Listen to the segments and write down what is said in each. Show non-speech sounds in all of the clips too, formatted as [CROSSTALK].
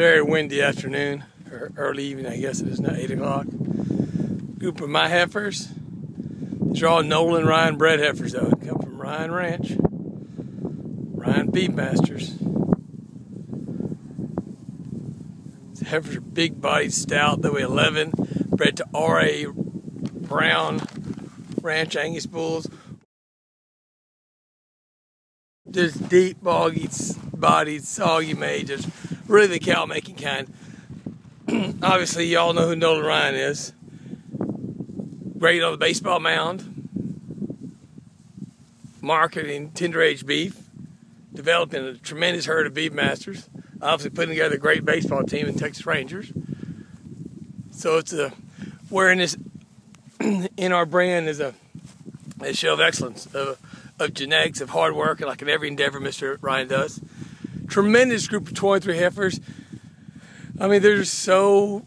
very windy afternoon, or early evening, I guess it is now, 8 o'clock. Group of my heifers. These are all Nolan Ryan bred heifers, though. They come from Ryan Ranch, Ryan Beefmasters. These heifers are big bodied, stout, they weigh 11, bred to R.A. Brown Ranch Angus bulls. Just deep, boggy, bodied, soggy just really the cow making kind. [CLEARS THROAT] Obviously, y'all know who Nolan Ryan is. Great on the baseball mound, marketing tender age beef, developing a tremendous herd of Beefmasters, obviously putting together a great baseball team in Texas Rangers. So it's a wearing this [CLEARS THROAT] in our brand is a, a show of excellence of, of genetics, of hard work, and like in every endeavor Mr. Ryan does. Tremendous group of 23 heifers. I mean, they're just so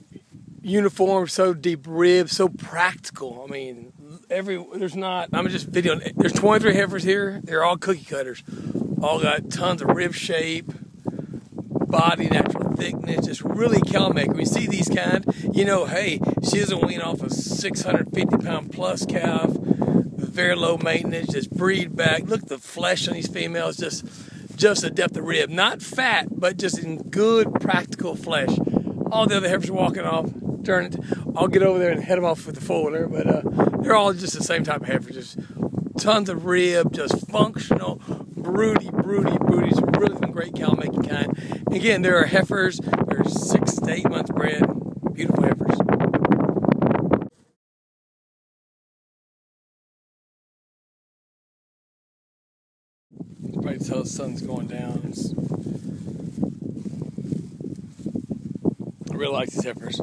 uniform, so deep rib, so practical. I mean, every there's not. I'm just videoing. There's 23 heifers here. They're all cookie cutters. All got tons of rib shape, body, natural thickness, just really cow maker. We see these kind, you know, hey, she doesn't wean off a 650 pound plus calf, very low maintenance, just breed back. Look at the flesh on these females, just just a depth of rib. Not fat, but just in good practical flesh. All the other heifers are walking off. Turn it. I'll get over there and head them off with the four-wheeler, but uh, they're all just the same type of heifer. Just tons of rib, just functional, broody, broody, broody. Some really some great cow making kind. Again, there are heifers. They're six to eight months bred. Beautiful. Probably tell the sun's going down. It's, I really like these heifers.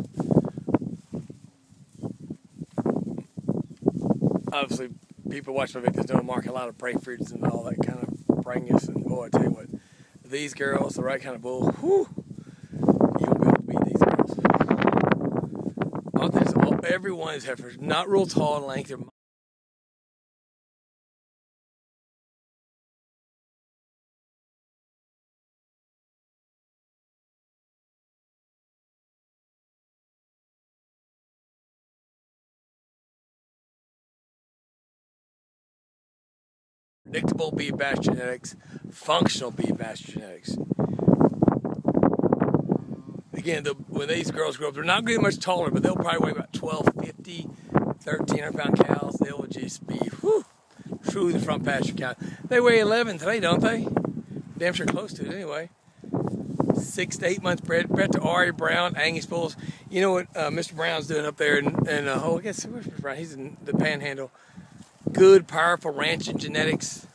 Obviously, people watch my videos know I mark a lot of Brayfords and all that kind of brangus. And boy, I tell you what, these girls, the right kind of bull, whew, you won't be able to beat these girls. Heifers, not real tall in length. They're predictable beef bash genetics, functional beef bash genetics. Again, the, when these girls grow up, they're not going to be much taller, but they'll probably weigh about 1250, 1300 pound cows. They'll just be whew, truly the front pasture cow. They weigh 11 today, don't they? Damn sure close to it anyway. Six to eight months bred, bred to R.A. Brown, Angus bulls. You know what uh, Mr. Brown's doing up there, and, and uh, oh, I guess where's Mr. Brown? He's in the Panhandle good, powerful ranching genetics.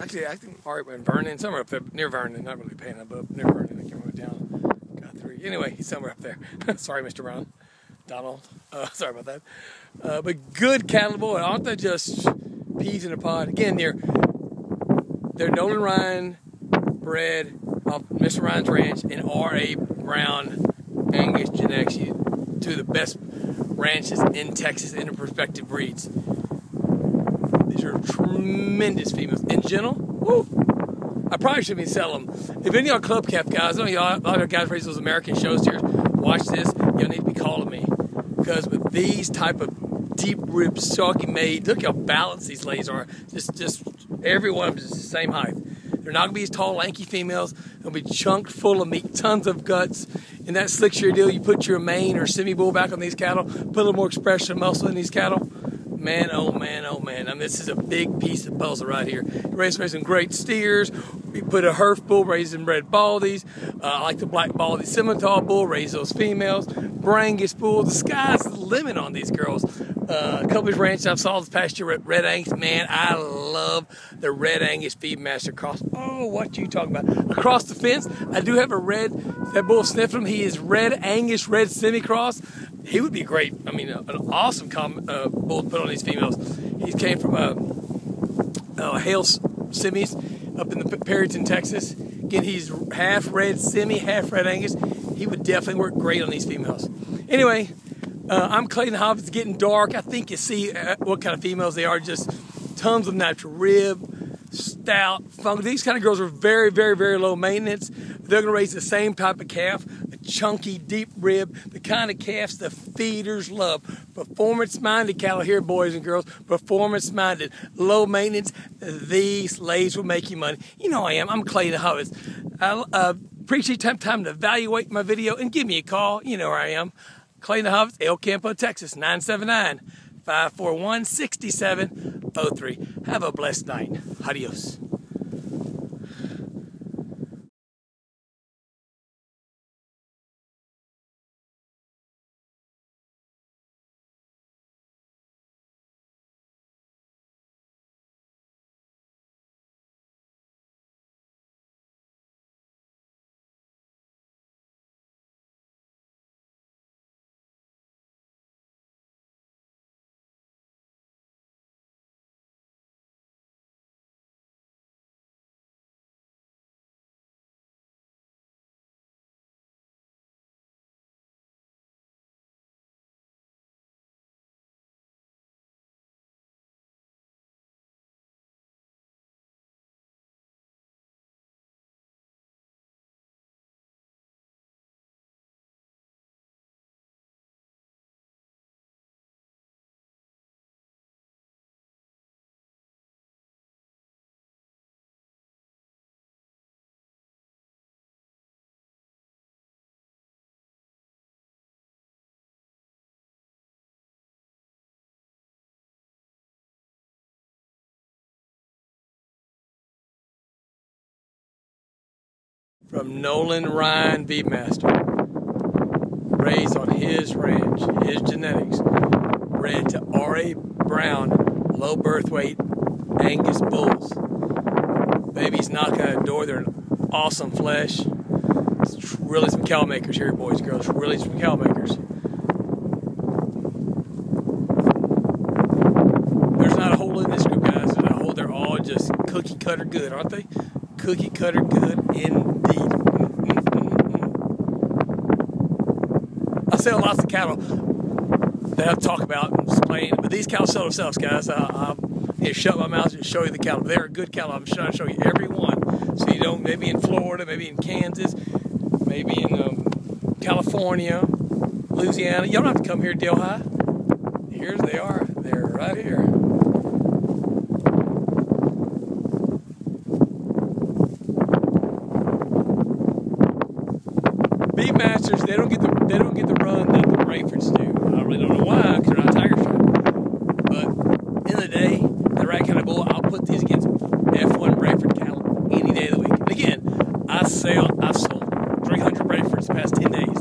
Actually, I think Art and Vernon, somewhere up there near Vernon, not really paying above near Vernon. I can't remember down. Got three. Anyway, he's somewhere up there. [LAUGHS] sorry, Mr. Brown, Donald. Uh, [LAUGHS] sorry about that. Uh, but good cattle boy. Aren't they just peas in a pod? Again, they're they're Nolan Ryan bred off Mr. Ryan's ranch and R.A. Brown Angus genetics. Two of the best ranches in Texas in the prospective breeds. These are tremendous females. In general, woo! I probably shouldn't be selling them. If any of y'all club calf guys, I know y'all, a lot of guys raise those American shows here, watch this, y'all need to be calling me. Because with these type of deep rib, soggy made, look how balanced these ladies are. Just, just every one of them is the same height. They're not gonna be as tall, lanky females. They'll be chunked full of meat, tons of guts. And that slick shear deal, you put your mane or semi bull back on these cattle, put a little more expression muscle in these cattle. Man, oh man, oh man. I mean, this is a big piece of puzzle right here. Raise some great steers. We put a herf bull raising red baldies. Uh, I like the black baldy Simmental bull, raise those females. Brangus bull. The sky's the limit on these girls. Uh, of ranches I've saw this past year, Red Angus. Man, I love the Red Angus Beefmaster cross. Oh, what you talking about? Across the fence, I do have a red, that bull sniffing him. He is Red Angus Red Semi Cross. He would be great. I mean, uh, an awesome com- uh, bull to put on these females. He came from uh, uh, Hale Semis up in the Perryton, Texas. Again, he's half red semi, half red Angus. He would definitely work great on these females. Anyway, uh, I'm Clayton Hobbs. It's getting dark. I think you see uh, what kind of females they are. Just tons of natural rib, stout, funk. These kind of girls are very, very, very low maintenance. They're going to raise the same type of calf, a chunky, deep rib, the kind of calves the feeders love. Performance minded cattle here, boys and girls. Performance minded, low maintenance. These ladies will make you money. You know I am. I'm Clayton Hobbs. I uh, appreciate time, time to evaluate my video and give me a call. You know where I am. Clayton Hobbs, El Campo, Texas, 979 541 6703. Have a blessed night. Adios. From Nolan Ryan Beefmaster. Raised on his ranch, his genetics. Bred to R.A. Brown, low birth weight Angus bulls. Babies knock on a door, they're awesome flesh. It's really some cow makers here, boys and girls. Really some cow makers. There's not a hole in this group, guys. There's not a hole. They're all just cookie cutter good, aren't they? Cookie cutter good indeed. I sell lots of cattle that I talk about and explain, but these cows sell themselves, guys. I, I to shut my mouth and show you the cattle. They're good cattle. I'm trying to show you every one. So you don't, maybe in Florida, maybe in Kansas, maybe in um, California, Louisiana. You don't have to come here to High. Here's they are. They're right here. Masters, they don't get the they don't get the run that the Brayfords do. I really don't know why, because they're not Tiger Stripe. But in the day, the right kind of bull, I'll put these against F1 Brayford cattle any day of the week. And again, I sell I've sold 300 Brayfords the past 10 days.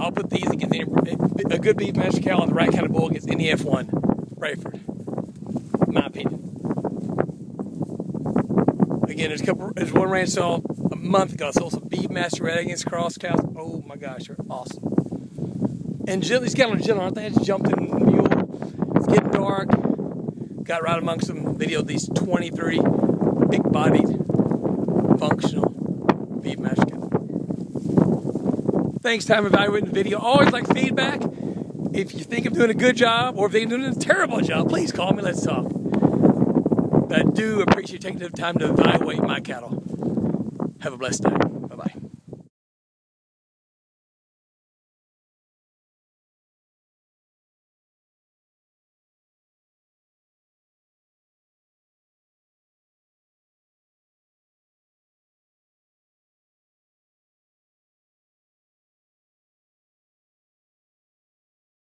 I'll put these against any, a good Beefmaster cow on the right kind of bull against any F1 Brayford. My opinion. Again, there's a couple. There's one ranch saw a month ago. I sold some Beefmaster Red Angus cross cows. Oh my gosh, they're awesome. And Jill, these cattle are gentle, aren't they? I just jumped in the mule. It's getting dark. Got right amongst them. Video these 23 big-bodied, functional Beefmaster cattle. Thanks, time evaluating the video. Always like feedback. If you think I'm doing a good job or if I'm doing a terrible job, please call me. Let's talk. But I do appreciate taking the time to evaluate my cattle. Have a blessed day.